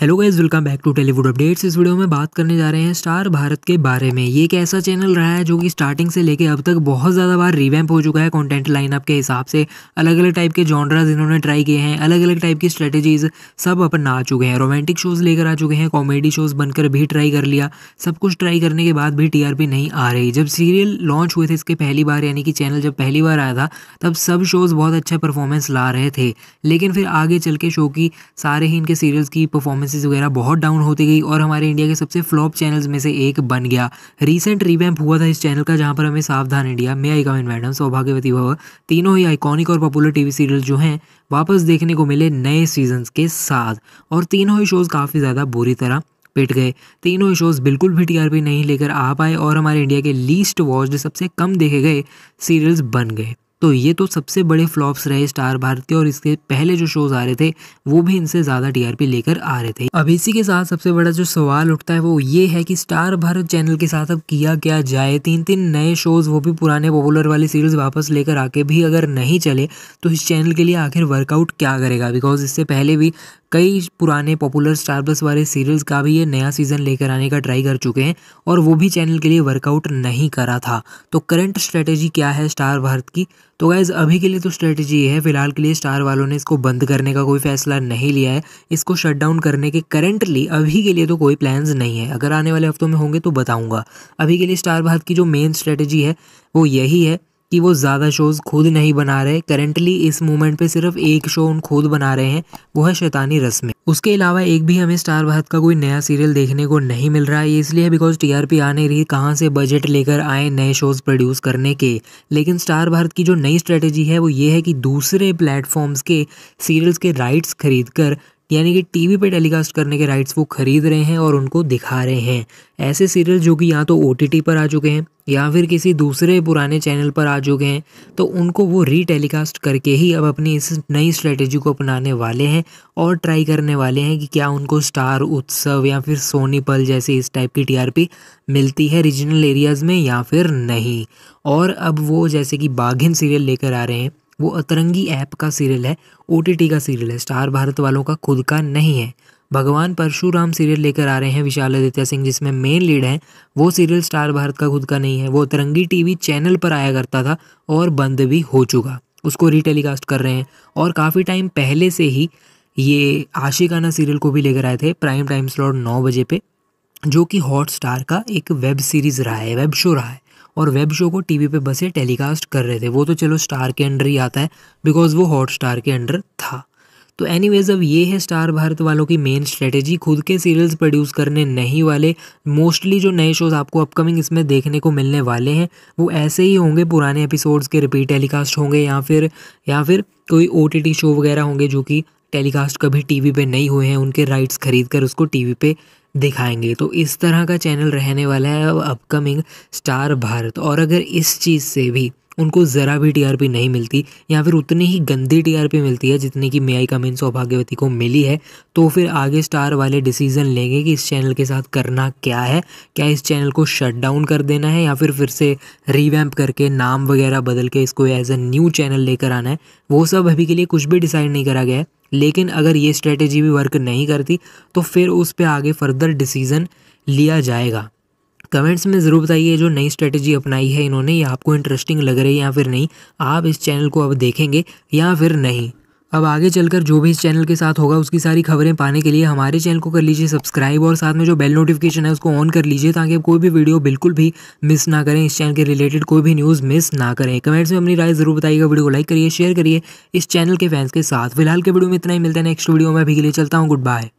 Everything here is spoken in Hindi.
Hello guys welcome back to Tellywood updates इस वीडियो में बात करने जा रहे हैं स्टार भारत के बारे में। ये एक ऐसा चैनल रहा है जो कि स्टार्टिंग से लेके अब तक बहुत ज़्यादा बार रिवैम्प हो चुका है कंटेंट लाइनअप के हिसाब से। अलग अलग टाइप के जॉनराज इन्होंने ट्राई किए हैं अलग अलग टाइप की स्ट्रेटेजीज सब अपन आ चुके हैं। रोमांटिक शोज़ लेकर आ चुके हैं कॉमेडी शोज़ बनकर भी ट्राई कर लिया। सब कुछ ट्राई करने के बाद भी टीआरपी नहीं आ रही। जब सीरियल लॉन्च हुए थे इसके पहली बार, यानी कि चैनल जब पहली बार आया था, तब सब शोज़ बहुत अच्छा परफॉर्मेंस ला रहे थे। लेकिन फिर आगे चल के शो की सारे ही इनके सीरियल्स की परफॉर्मेंस परफॉर्मेंसेज वगैरह बहुत डाउन होती गई और हमारे इंडिया के सबसे फ्लॉप चैनल्स में से एक बन गया। रिसेंट रिवैम्प हुआ था इस चैनल का जहाँ पर हमें Savdhaan India may I come in madam Saubhagyavati Bhava. तीनों ही आइकॉनिक और पॉपुलर टीवी सीरियल जो हैं, वापस देखने को मिले नए सीजन्स के साथ। और तीनों ही शोज़ काफ़ी ज़्यादा बुरी तरह पिट गए। तीनों ही शोज़ बिल्कुल भी टीआरपी नहीं लेकर आ पाए और हमारे इंडिया के लीस्ट वॉच्ड सबसे कम देखे गए सीरियल्स बन गए। तो ये तो सबसे बड़े फ्लॉप्स रहे स्टार भारत और इसके पहले जो शोज़ आ रहे थे, वो भी इनसे ज़्यादा टीआरपी लेकर आ रहे थे। अब इसी के साथ सबसे बड़ा जो सवाल उठता है, वो ये है कि स्टार भारत चैनल के साथ अब किया क्या जाए? तीन तीन नए शोज़ वो भी पुराने पॉपुलर वाली सीरीज़ वापस लेकर आके भी अगर नहीं चले तो इस चैनल के लिए आखिर वर्कआउट क्या करेगा? बिकॉज़ इससे पहले भी कई पुराने पॉपुलर स्टार प्लस वाले सीरियल्स का भी ये नया सीज़न लेकर आने का ट्राई कर चुके हैं और वो भी चैनल के लिए वर्कआउट नहीं करा था। तो करंट स्ट्रेटेजी क्या है स्टार भारत की? तो गाइज़ अभी के लिए तो स्ट्रेटेजी ये है, फ़िलहाल के लिए स्टार वालों ने इसको बंद करने का कोई फैसला नहीं लिया है। इसको शट डाउन करने के करंटली अभी के लिए तो कोई प्लान्स नहीं है। अगर आने वाले हफ्तों में होंगे तो बताऊँगा। अभी के लिए स्टार भारत की जो मेन स्ट्रेटेजी है, वो यही है कि वो ज़्यादा शोज़ खुद नहीं बना रहे। करेंटली इस मोमेंट पे सिर्फ़ एक शो उन खुद बना रहे हैं, वो है शैतानी रस्में। उसके अलावा एक भी हमें स्टार भारत का कोई नया सीरियल देखने को नहीं मिल रहा है इसलिए बिकॉज़ टीआरपी आ नहीं रही, कहाँ से बजट लेकर आए नए शोज़ प्रोड्यूस करने के? लेकिन स्टार भारत की जो नई स्ट्रेटेजी है, वो ये है कि दूसरे प्लेटफॉर्म्स के सीरियल्स के राइट्स खरीद कर यानी कि टीवी पे टेलीकास्ट करने के राइट्स वो खरीद रहे हैं और उनको दिखा रहे हैं। ऐसे सीरियल जो कि या तो ओटीटी पर आ चुके हैं या फिर किसी दूसरे पुराने चैनल पर आ चुके हैं तो उनको वो री टेलीकास्ट करके ही अब अपनी इस नई स्ट्रेटेजी को अपनाने वाले हैं और ट्राई करने वाले हैं कि क्या उनको स्टार उत्सव या फिर सोनी पल जैसे इस टाइप की टीआरपी मिलती है रीजनल एरियाज़ में या फिर नहीं। और अब वो जैसे कि बाघिन सीरियल लेकर आ रहे हैं वो अतरंगी ऐप का सीरियल है ओटीटी का सीरियल है, स्टार भारत वालों का खुद का नहीं है। भगवान परशुराम सीरियल लेकर आ रहे हैं विशाल आदित्य सिंह, जिसमें मेन लीड है। वो सीरियल स्टार भारत का खुद का नहीं है। वो तरंगी टीवी चैनल पर आया करता था और बंद भी हो चुका। उसको रीटेलीकास्ट कर रहे हैं और काफ़ी टाइम पहले से ही ये आशिकाना सीरियल को भी लेकर आए थे, प्राइम टाइम स्लॉट नौ बजे पे, जो कि हॉट स्टार का एक वेब सीरीज़ रहा है, वेब शो रहा है। और वेब शो को टीवी पे बस टेलीकास्ट कर रहे थे। वो तो चलो स्टार के अंडर ही आता है, बिकॉज़ वो हॉट स्टार के अंडर था। तो एनीवेज अब ये है स्टार भारत वालों की मेन स्ट्रेटेजी खुद के सीरियल्स प्रोड्यूस करने नहीं वाले मोस्टली जो नए शोज़ आपको अपकमिंग इसमें देखने को मिलने वाले हैं, वो ऐसे ही होंगे, पुराने एपिसोड्स के रिपीट टेलीकास्ट होंगे, या फिर या फिर कोई ओटीटी शो वगैरह होंगे जो कि टेलीकास्ट कभी टीवी पे नहीं हुए हैं, उनके राइट्स खरीद कर उसको टीवी पे दिखाएँगे। तो इस तरह का चैनल रहने वाला है अपकमिंग स्टार भारत। और अगर इस चीज़ से भी उनको ज़रा भी टीआरपी नहीं मिलती या फिर उतनी ही गंदी टीआरपी मिलती है जितनी कि मेआई कमिन सौभाग्यवती को मिली है तो फिर आगे स्टार वाले डिसीज़न लेंगे कि इस चैनल के साथ करना क्या है। क्या इस चैनल को शट डाउन कर देना है या फिर फिर से रिवैम्प करके नाम वगैरह बदल के इसको एज अ न्यू चैनल लेकर आना है, वो सब अभी के लिए कुछ भी डिसाइड नहीं करा गया है। लेकिन अगर ये स्ट्रेटेजी भी वर्क नहीं करती तो फिर उस पर आगे फर्दर डिसीज़न लिया जाएगा। कमेंट्स में ज़रूर बताइए जो नई स्ट्रेटेजी अपनाई है इन्होंने, ये आपको इंटरेस्टिंग लग रही है या फिर नहीं। आप इस चैनल को अब देखेंगे या फिर नहीं। अब आगे चलकर जो भी इस चैनल के साथ होगा, उसकी सारी खबरें पाने के लिए हमारे चैनल को कर लीजिए सब्सक्राइब और साथ में जो बेल नोटिफिकेशन है, उसको ऑन कर लीजिए ताकि आप कोई भी वीडियो बिल्कुल भी मिस ना करें। इस चैनल के रिलेटेड कोई भी न्यूज़ मिस ना करें। कमेंट्स में अपनी राय ज़रूर बताइएगा वीडियो को लाइक करिए शेयर करिए। इस चैनल के फैंस के साथ। फ़िलहाल के वीडियो में इतना ही। मिलता है नेक्स्ट वीडियो में। अभी के लिए चलता हूँ। Good bye